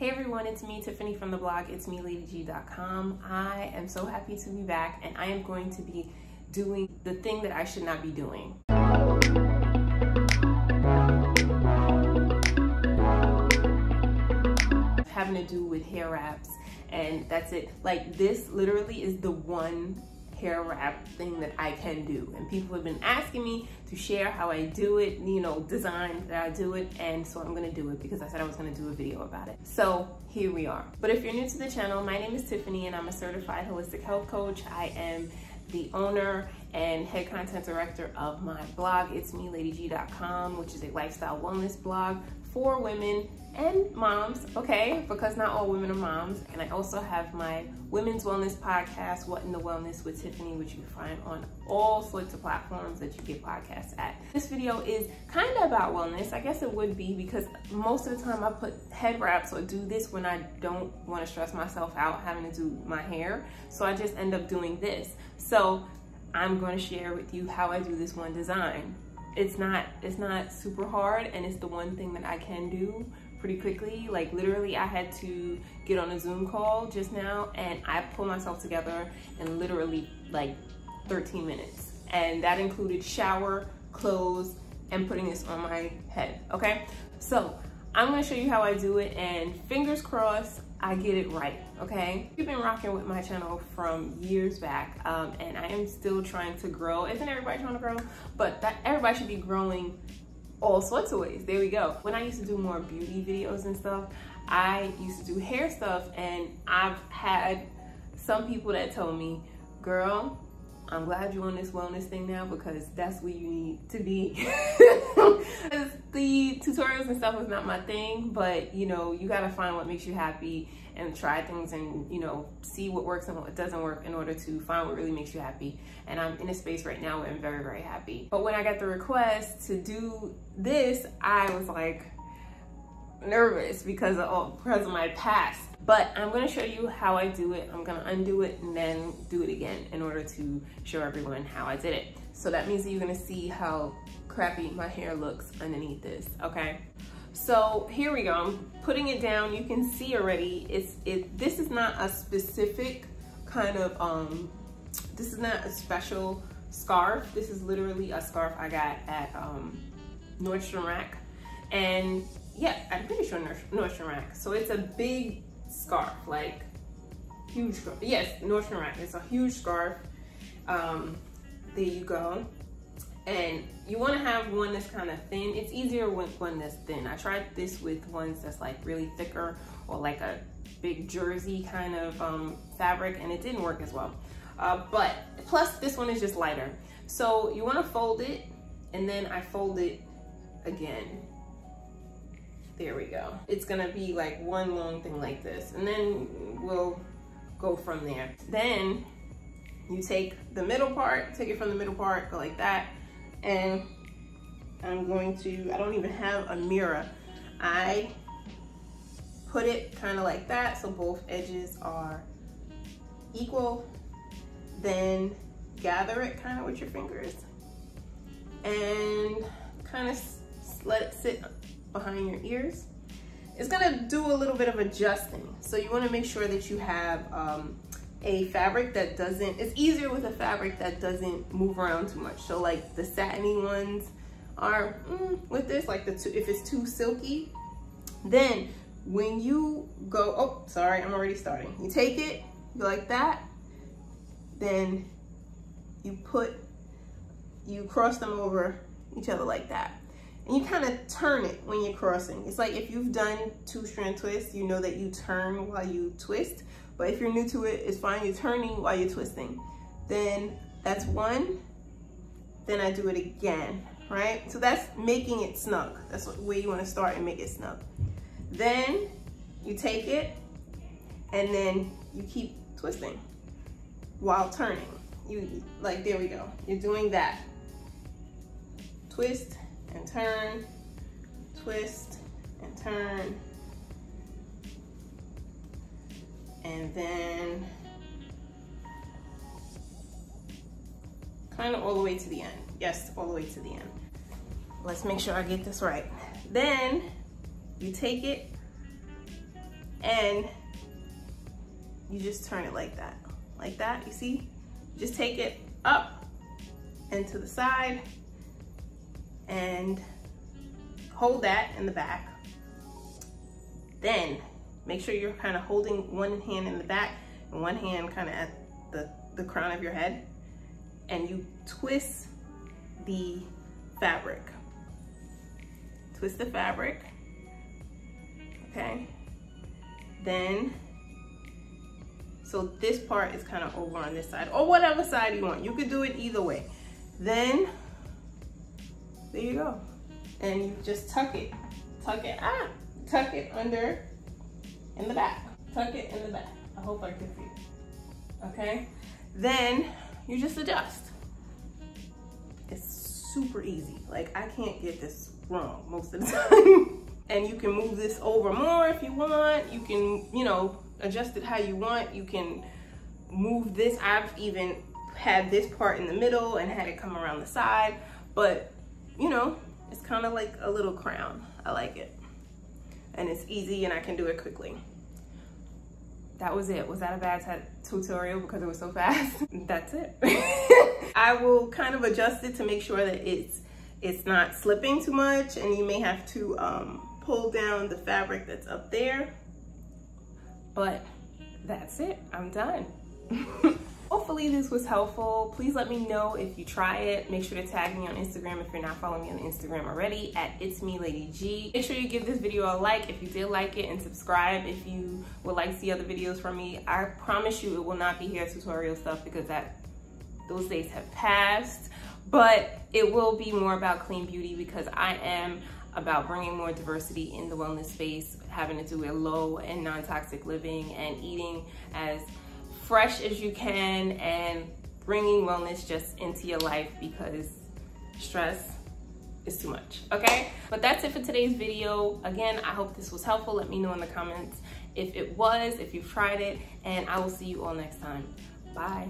Hey everyone, it's me, Tiffany from the blog, it's me, LadyG.com. I am so happy to be back and I am going to be doing the thing that I should not be doing. Having to do with hair wraps and that's it. Like this literally is the one hair wrap thing that I can do. And people have been asking me to share how I do it, you know, design that I do it. And so I'm gonna do it because I said I was gonna do a video about it. So here we are. But if you're new to the channel, my name is Tiffany and I'm a certified holistic health coach. I am the owner and head content director of my blog, it's me, LadyG.com, which is a lifestyle wellness blog for women and moms, okay? Because not all women are moms. And I also have my women's wellness podcast, What in the Wellness with Tiffany, which you can find on all sorts of platforms that you get podcasts at. This video is kind of about wellness. I guess it would be because most of the time I put head wraps or do this when I don't want to stress myself out having to do my hair. So I just end up doing this. So I'm going to share with you how I do this one design. It's not it's not super hard and it's the one thing that I can do pretty quickly. Like literally I had to get on a Zoom call just now and I pulled myself together in literally like 13 minutes. And that included shower, clothes, and putting this on my head, okay? So I'm gonna show you how I do it and fingers crossed I get it right, okay? You've been rocking with my channel from years back um, and I am still trying to grow. Isn't everybody trying to grow? But that everybody should be growing all sorts of ways. There we go. When I used to do more beauty videos and stuff, I used to do hair stuff and I've had some people that told me, girl, I'm glad you're on this wellness thing now because that's where you need to be. the tutorials and stuff is not my thing, but you know, you gotta find what makes you happy and try things and you know, see what works and what doesn't work in order to find what really makes you happy. And I'm in a space right now where I'm very, very happy. But when I got the request to do this, I was like nervous because of, oh, because of my past but I'm gonna show you how I do it. I'm gonna undo it and then do it again in order to show everyone how I did it. So that means that you're gonna see how crappy my hair looks underneath this, okay? So here we go, I'm putting it down. You can see already, it's it. this is not a specific kind of, um, this is not a special scarf. This is literally a scarf I got at um, Nordstrom Rack. And yeah, I'm pretty sure Nordstrom Rack. So it's a big scarf, like huge scarf. Yes, Nordstrom Rack. It's a huge scarf. Um, there you go. And you want to have one that's kind of thin. It's easier with one that's thin. I tried this with ones that's like really thicker or like a big jersey kind of um, fabric and it didn't work as well. Uh, but plus this one is just lighter. So you want to fold it and then I fold it again there we go. It's gonna be like one long thing like this. And then we'll go from there. Then you take the middle part, take it from the middle part, go like that. And I'm going to, I don't even have a mirror. I put it kind of like that so both edges are equal. Then gather it kind of with your fingers and kind of let it sit behind your ears. It's gonna do a little bit of adjusting. So you wanna make sure that you have um, a fabric that doesn't, it's easier with a fabric that doesn't move around too much. So like the satiny ones are mm, with this, like the two, if it's too silky, then when you go, oh, sorry, I'm already starting. You take it, you like that, then you put, you cross them over each other like that. And you kind of turn it when you're crossing. It's like if you've done two strand twists, you know that you turn while you twist. But if you're new to it, it's fine. You're turning while you're twisting. Then that's one. Then I do it again, right? So that's making it snug. That's where you want to start and make it snug. Then you take it and then you keep twisting while turning. You like, there we go. You're doing that. Twist, and turn, twist and turn. And then kind of all the way to the end. Yes, all the way to the end. Let's make sure I get this right. Then you take it and you just turn it like that. Like that, you see? Just take it up and to the side and hold that in the back. Then make sure you're kind of holding one hand in the back and one hand kind of at the, the crown of your head and you twist the fabric. Twist the fabric, okay? Then, so this part is kind of over on this side or whatever side you want. You could do it either way. Then, there you go. And you just tuck it, tuck it, ah, tuck it under in the back. Tuck it in the back. I hope I can see. Okay? Then you just adjust. It's super easy. Like I can't get this wrong most of the time. and you can move this over more if you want. You can, you know, adjust it how you want. You can move this. I've even had this part in the middle and had it come around the side. But, you know, it's kind of like a little crown. I like it. And it's easy and I can do it quickly that was it. Was that a bad tutorial because it was so fast? That's it. I will kind of adjust it to make sure that it's it's not slipping too much and you may have to um, pull down the fabric that's up there. But that's it, I'm done. Hopefully this was helpful. Please let me know if you try it. Make sure to tag me on Instagram if you're not following me on Instagram already at It's Me Lady G. Make sure you give this video a like if you did like it and subscribe if you would like to see other videos from me. I promise you it will not be hair tutorial stuff because that those days have passed, but it will be more about clean beauty because I am about bringing more diversity in the wellness space, having to do with low and non-toxic living and eating as fresh as you can and bringing wellness just into your life because stress is too much, okay? But that's it for today's video. Again, I hope this was helpful. Let me know in the comments if it was, if you've tried it, and I will see you all next time. Bye.